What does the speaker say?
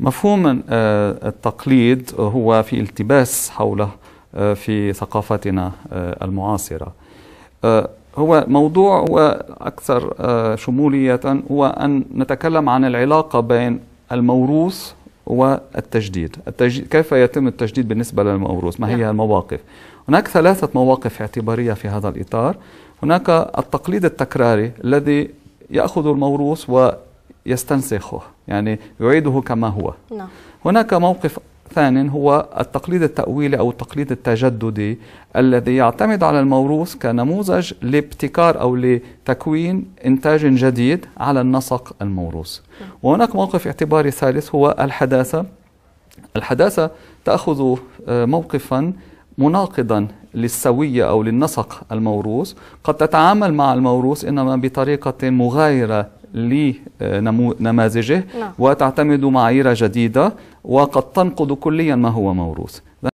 مفهوم التقليد هو في التباس حوله في ثقافتنا المعاصرة. هو موضوع هو أكثر شمولية هو أن نتكلم عن العلاقة بين الموروث والتجديد. التجديد كيف يتم التجديد بالنسبة للموروث؟ ما هي نعم. المواقف؟ هناك ثلاثة مواقف اعتبارية في هذا الإطار. هناك التقليد التكراري الذي يأخذ الموروث ويستنسخه يعني يعيده كما هو نعم. هناك موقف ثاني هو التقليد التأويلي أو التقليد التجددي الذي يعتمد على الموروث كنموذج لابتكار أو لتكوين إنتاج جديد على النسق الموروث نعم. وهناك موقف اعتباري ثالث هو الحداثة الحداثة تأخذ آه، موقفا مناقضا للسوية أو للنسق الموروث قد تتعامل مع الموروث إنما بطريقة مغايرة لنماذجه نعم. وتعتمد معايير جديدة وقد تنقض كليا ما هو موروث